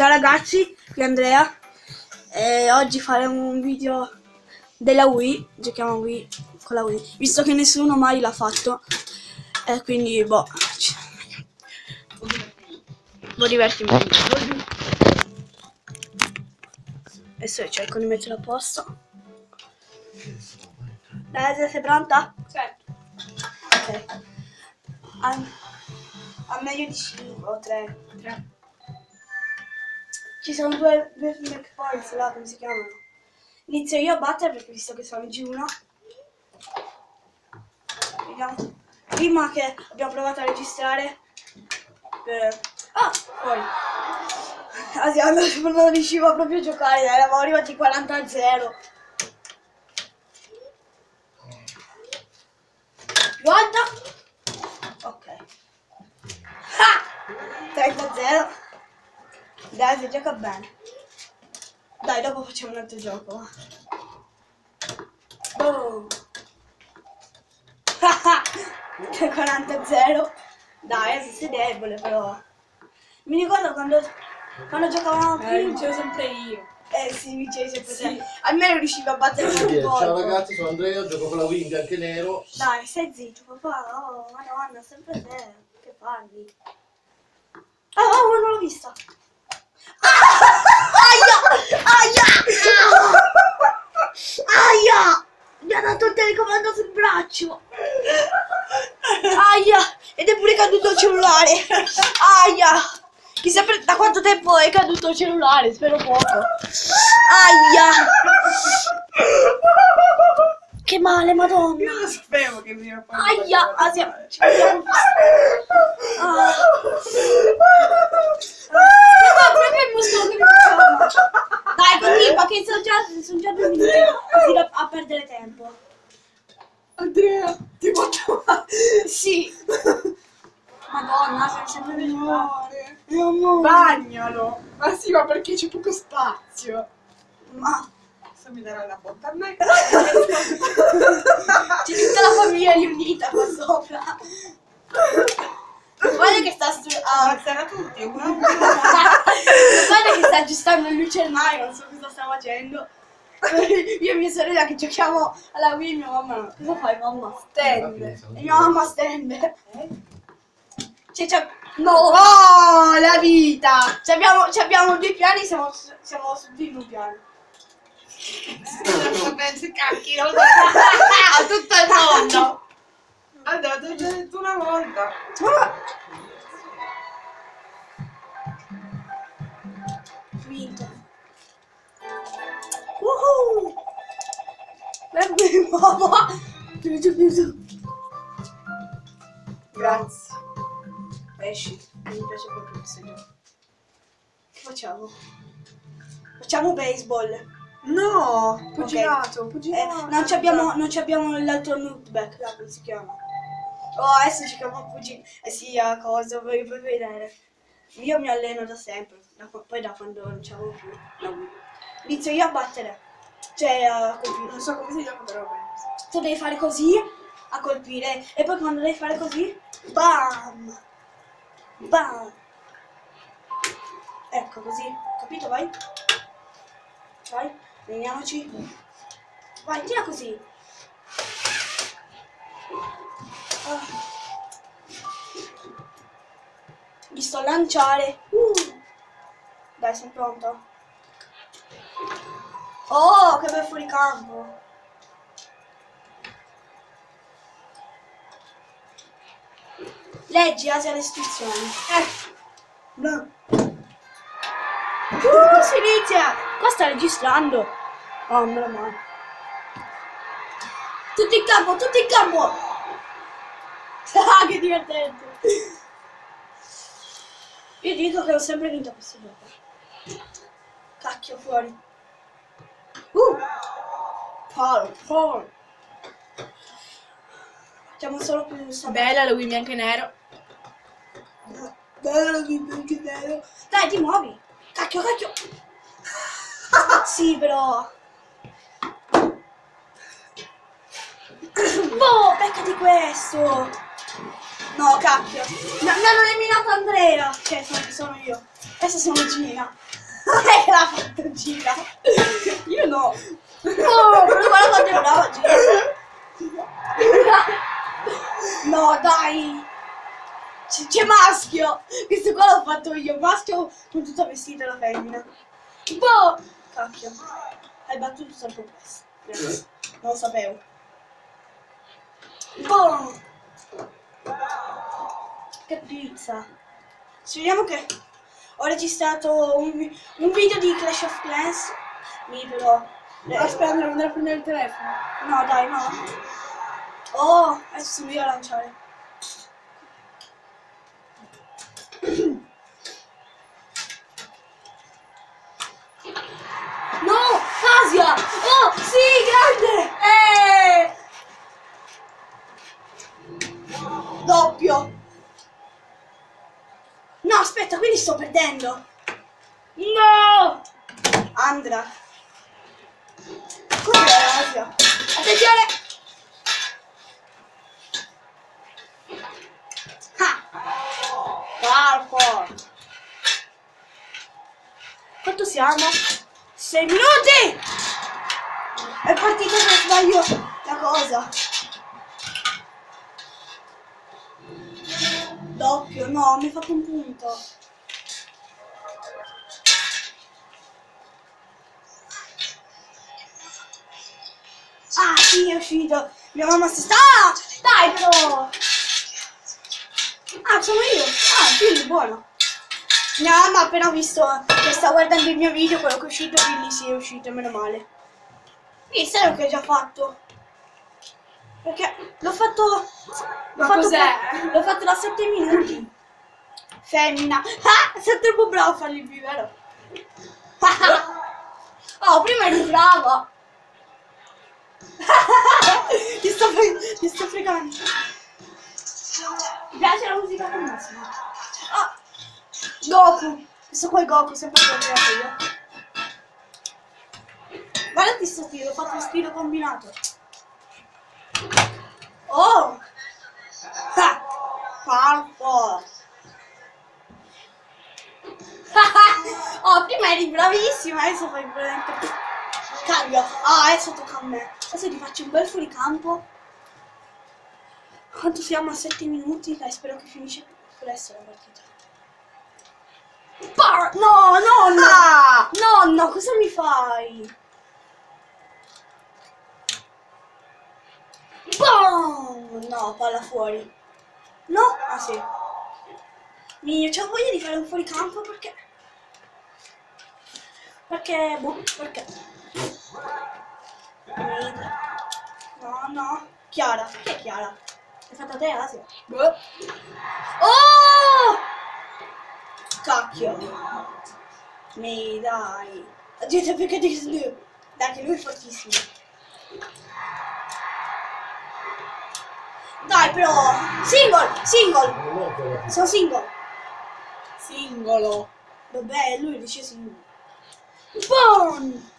Ciao ragazzi, qui è Andrea e oggi faremo un video della Wii, giochiamo Wii con la Wii, visto che nessuno mai l'ha fatto e quindi boh, buon divertimento. Adesso cerco di metterlo a posto. Dai, sei pronta? Certo. Ok. A, a meglio di 5 o 3. Tre. Ci sono due, due back points là, come si chiamano? Inizio io a battere perché visto che sono in G1. Vediamo. Prima che abbiamo provato a registrare. per- poi. Ah, non non riuscivo proprio a giocare, eravamo arrivati 40 a 0. Guarda! Ok. Ah! 30 a 0. Dai, si gioca bene. Dai, dopo facciamo un altro gioco. va. Boom. 40 a 0. Dai, adesso sei debole però. Mi ricordo quando, quando giocavamo Eh, prima. vincevo sempre io. Eh sì, vincevi sempre Sì. te. Almeno riuscivi a battere un Sì, po'. Ciao ragazzi, sono Andrea, gioco con la Wii in bianco e nero. Dai, stai zitto, papà. Oh, madonna, sempre te. Che parli? Oh, oh, non l'ho vista. Aia! Aia! Aia! Mi ha dato il telecomando sul braccio. Aia! Ed è pure caduto il cellulare. Aia! Chissà per- da quanto tempo è caduto il cellulare, spero poco. Aia! Che male, madonna. Io lo sapevo che veniva fuori. Aia, Asia, ci vediamo. Ah. Ah, proprio il muscolo che mi facciamo. Dai, continua, che sono già, sono già due minuti così da- a perdere tempo. Andrea, ti faccio male. Sì. Madonna, sei sempre venuto. Amore. Bagnalo. Ma sì, ma perché c'è poco spazio. Ma Adesso mi darai la botta a me. c'è tutta la famiglia riunita qua sopra. Guarda che sta stu- ah, tutti, uno a uno. Guarda che sta aggiustando il lucernario, non so cosa sta facendo. Io e mia sorella che giochiamo alla Wii, mia mamma. Cosa fai mamma? Stende. E mia mamma stende. Cioè, c'è- no! Oh, la vita! Ci abbiamo, ci abbiamo due piani, siamo, siamo su di un piano. Pensi cacchio a tutto il mondo. Allora, te l'ho già detto una volta. Vinto. Woohoo! Guarda mamma! Ti ho vinto. Grazie. Esci, mi piace proprio questo gioco. Che facciamo? Facciamo baseball. No, puginato, Eh, puginato. non, ci abbiamo, non ci abbiamo l'altro nutback, là, come si chiama? Oh, adesso ci chiamiamo Pugin. Eh sì, a cosa, vuoi, vedere? Io mi alleno da sempre, da poi da quando non c'avevo più. Inizio io a battere. Cioè, a colpire. Non so come si chiama, però. Tu devi fare così, a colpire, e poi quando devi fare così, bam! Bam! Ecco, così. Capito? Vai. Vai, veniamoci. Vai, tira così. Ah. Mi sto a lanciare. Uh. Dai, sono pronto. Oh, che bel fuoricampo. Leggi Asia le istruzioni. Eh. Uh, si inizia! Qua sta registrando. Oh, meno male. Tutti in campo, tutti in campo! Ah, che divertente! Io dico che ho sempre vinto questo gioco. Cacchio, fuori. Uh! Palo, palo. Facciamo solo più sapere. Bella la Wii bianco e nero. Bello di bianco e nero. Dai, ti muovi. Cacchio, cacchio. sì, però. Boh, beccati questo. No, cacchio. Mi hanno eliminato Andrea. Cioè, sono, sono io. Adesso sono Gina. Eh, l'ha fatto gira. Io no. Oh, però guarda quanto è brava gira. No, dai. C'è, maschio. Questo qua l'ho fatto io. Maschio con tutta vestita da femmina. Boh. Cacchio. Hai battuto presto. Grazie. Non lo sapevo. Boh. Che pizza. Speriamo che ho registrato un, un video di Clash of Clans. Mi però. eh, Aspetta, devo andare a prendere il telefono. No, dai, no. Oh, adesso mi devo lanciare. No, Asia! Oh, sì, grande! Eh! Sto perdendo. No! Andra. Cos'è Asia? Attenzione! Ah! Marco! Quanto siamo? Sei minuti! È partito per sbaglio la cosa. Doppio, no, mi ha fatto un punto. Ah, sì, è uscito. Mia mamma si sta... Ah, dai, però. Ah, sono io. Ah, quindi buono. Mia mamma ha appena visto che sta guardando il mio video, quello che è uscito, quindi sì, è uscito, meno male. Sì, sai lo che ho già fatto? Perché l'ho fatto... L'ho fatto L'ho fatto da 7 minuti. Femmina. Ah, sei troppo bravo a farli il vero? oh, prima eri brava. Ti, sto ti sto fregando. Mi piace la musica del massimo. Ah, Goku. Questo qua è Goku, sempre comprato io. Guardati sto tiro, ho fatto un stilo combinato. Oh! Ah, Parco! oh, prima eri bravissima, adesso fai veramente... Cambio. Ah, adesso tocca a me. Adesso ti faccio un bel fuoricampo. Quanto siamo a 7 minuti? Dai, spero che finisce presto la partita. Par- no, nonno! Ah! Nonno, cosa mi fai? Boom! No, palla fuori. No? Ah sì. Mio, c'ho voglia di fare un fuoricampo perché... Perché... Boh, perché... Vedi. No, no. Chiara. Che è Chiara? Hai fatto te, Asia? Boh. Oh! Cacchio. Mi dai. Gente, perché di Snoop? Dai, che lui è fortissimo. Dai, però. Single, single. Sono single. Singolo. Vabbè, lui dice single. Boom!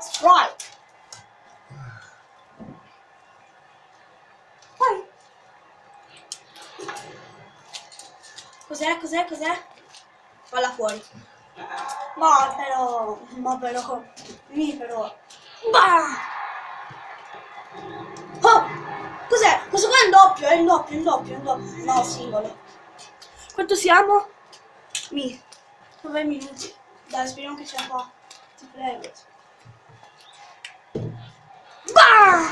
Strike. Vai. Cos'è, cos'è, cos'è? Falla fuori. Ma però, ma però, mi però. Bah! Oh! Cos'è? Questo qua è un doppio, è un doppio, è un doppio, è un doppio. No, singolo. Quanto siamo? Mi. 9 minuti. Dai, speriamo che ce la fa. Ti prego. Bah!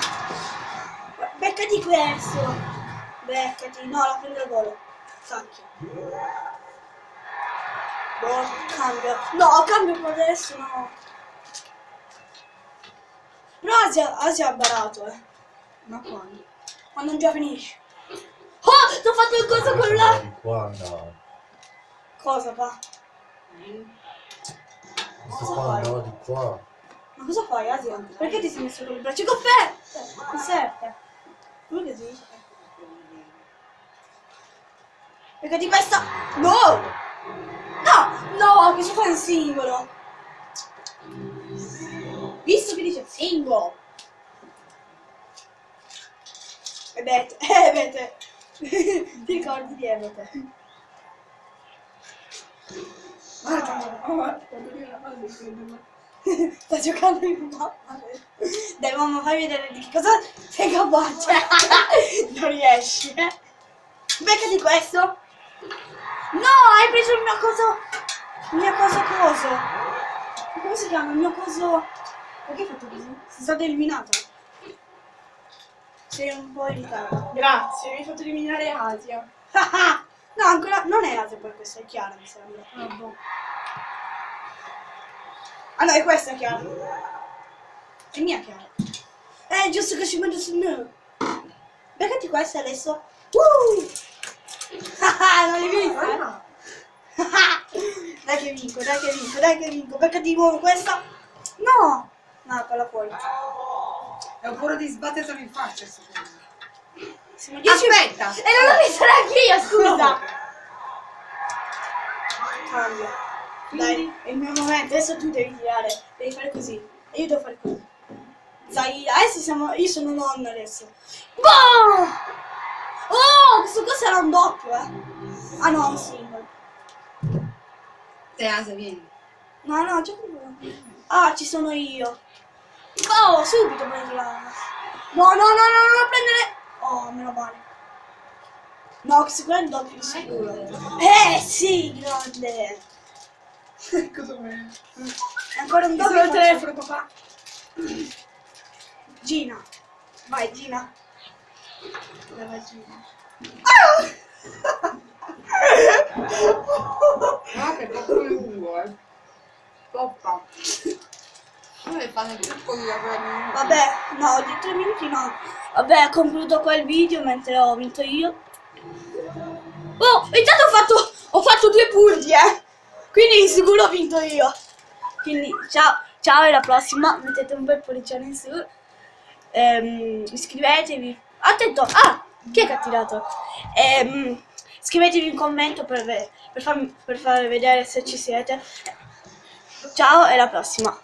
Beccati questo. Beccati. No, la prendo al volo. Cacchio. Boh, cambio. No, cambio per adesso, no. Però Asia, Asia ha barato, eh. Ma quando? Quando non già finisce. Oh, ti ho fatto il coso con la... Di qua andava. Cosa fa? Questo qua andava di qua. Ma cosa fai, Asia? Perché ti sei messo con il braccio coffè? Mi serve. Lui che dice? Perché di questa... No! No! No, questo qua è un singolo. Visto che dice singolo. Ebete, Ebete. Ti ricordi di Ebete? Guarda. Sta giocando in mamma. Dai mamma fai vedere di che cosa sei capace. non riesci, eh. Beccati questo. No, hai preso il mio coso. Il mio coso coso. Come si chiama? Il mio coso. Perché hai fatto così? Sei stato eliminato. Sei un po' irritato. Grazie, mi hai fatto eliminare Asia. no, ancora non è Asia per questo, è chiaro mi sembra. Ah, boh. Ah no, è questa Chiara. È mia Chiara. Eh, giusto che ci metto sul mio. Beccati questa adesso. Uh! Ah, non l'hai vista? Guarda. dai che vinco, dai che vinco, dai che vinco. Beccati di nuovo questa. No! No, quella fuori. È un po' di sbattermi in faccia, secondo me. Dieci- Aspetta. E non l'ho vista neanche io, scusa. Cambia. Dai, è il mio momento, adesso tu devi tirare. Devi fare così. E io devo fare così. Sai, adesso siamo. Io sono nonna adesso. Boh! Oh, questo qua sarà un doppio, eh. Ah no, un single. Te Asia, vieni. No, no, c'è quello. Ah, ci sono io. Oh, subito prendi la. No, no, no, no, non prendere. Oh, meno male. No, che sicuro è il doppio di sicuro. Eh sì, grande. Cosa? È ancora un doppio. sono il telefono, papà. Gina. Vai, Gina. Vai, Gina. No, che è troppo lungo, eh. Troppa. Quelli? Vabbè, no, di tre minuti no. Vabbè, concludo qua il video mentre ho vinto io. Oh, intanto ho fatto, ho fatto due punti, eh. Quindi di sicuro ho vinto io. Quindi ciao, ciao e alla prossima. Mettete un bel pollicione in su. Ehm, iscrivetevi. Attento, ah, chi è che ha tirato? Ehm, iscrivetevi in commento per, per, farmi, per far vedere se ci siete. Ciao e alla prossima.